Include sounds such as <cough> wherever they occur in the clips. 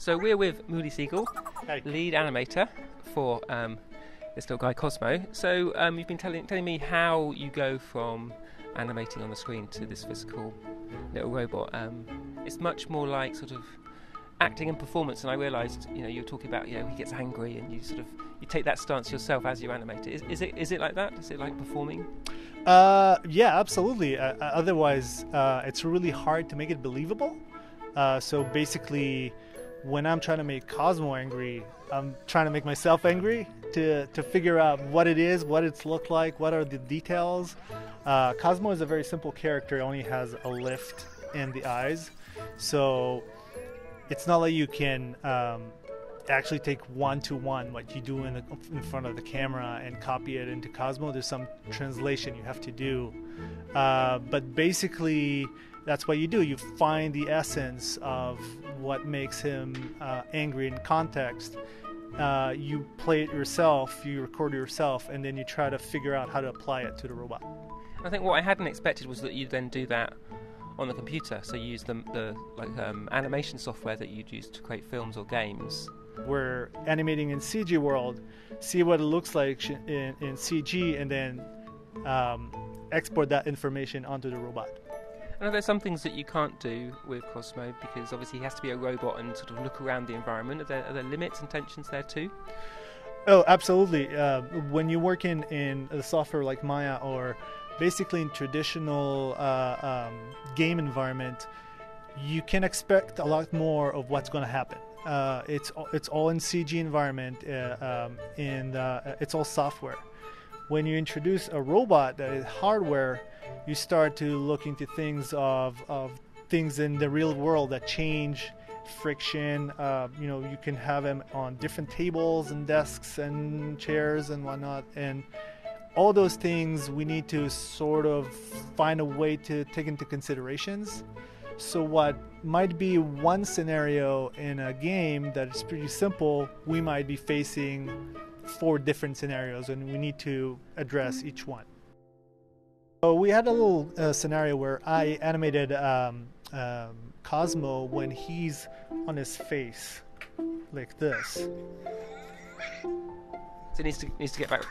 So we're with Mooly Segal, Hey. lead animator for um, this little guy Cozmo. So um, you've been telling telling me how you go from animating on the screen to this physical little robot. Um, it's much more like sort of acting and performance. And I realised, you know, you were talking about, you know, he gets angry, and you sort of you take that stance yourself as you animate it. Is, is it is it like that? Is it like performing? Uh, yeah, absolutely. Uh, uh, otherwise, uh, it's really hard to make it believable. Uh, so basically, when I'm trying to make Cozmo angry, I'm trying to make myself angry to to figure out what it is, what it's looked like, what are the details. Uh, Cozmo is a very simple character; only has a lift in the eyes, so it's not like you can um, actually take one to one what you do in, the, in front of the camera and copy it into Cozmo. There's some translation you have to do, uh, but basically that's what you do. You find the essence of what makes him uh, angry in context. Uh, you play it yourself, you record yourself, and then you try to figure out how to apply it to the robot. I think what I hadn't expected was that you'd then do that on the computer. So you use the, the like um, animation software that you'd use to create films or games. We're animating in CG world, see what it looks like in, in CG, and then um, export that information onto the robot. And are there some things that you can't do with Cozmo because obviously he has to be a robot and sort of look around the environment? Are there, are there limits and tensions there too? Oh, absolutely. Uh, when you work in, in a software like Maya or basically in traditional uh, um, game environment, you can expect a lot more of what's going to happen. Uh, it's it's all in CG environment, uh, um, and uh, it's all software. When you introduce a robot that is hardware, you start to look into things of, of things in the real world that change friction. Uh, you know, you can have them on different tables and desks and chairs and whatnot. And all those things we need to sort of find a way to take into considerations. So what might be one scenario in a game that is pretty simple, we might be facing four different scenarios, and we need to address each one. So we had a little uh, scenario where I animated um, um, Cozmo when he's on his face, like this. So he needs to needs to get back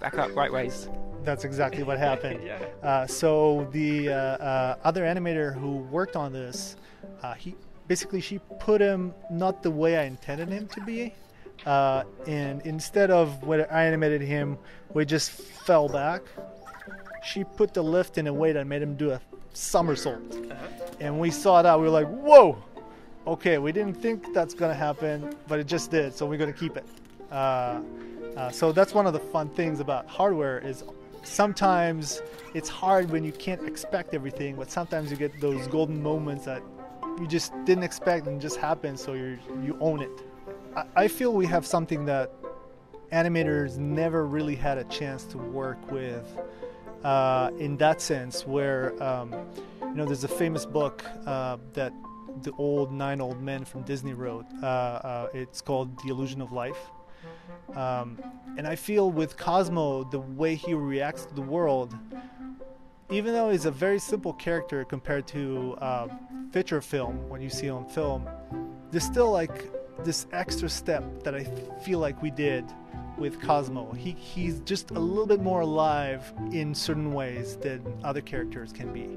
back up right ways. That's exactly what <laughs> happened. yeah. Uh, so the uh, uh, other animator who worked on this, uh, he basically she put him not the way I intended him to be, uh, and instead of when I animated him, we just fell back. She put the lift in a way that made him do a somersault, and we saw that we were like, "Whoa!" Okay, we didn't think that's gonna happen, but it just did, so we're gonna keep it. Uh, uh, so that's one of the fun things about hardware is sometimes it's hard when you can't expect everything, but sometimes you get those golden moments that you just didn't expect and just happen, so you you own it. I, feel we have something that animators never really had a chance to work with uh, in that sense, where um, you know there's a famous book uh, that the old nine old men from Disney wrote. Uh, uh, it's called The Illusion of Life. Um, and I feel with Cozmo, the way he reacts to the world, even though he's a very simple character compared to uh, feature film, when you see on film, there's still like this extra step that I feel like we did with Cozmo. He, he's just a little bit more alive in certain ways than other characters can be.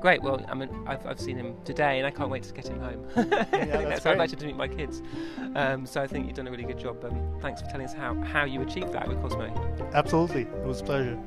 Great. Well, I mean, I've, I've seen him today, and I can't wait to get him home. <laughs> Think that's that's how I'd like to meet my kids. Um, so I think you've done a really good job. Um, thanks for telling us how, how you achieved that with Cozmo. Absolutely. It was a pleasure.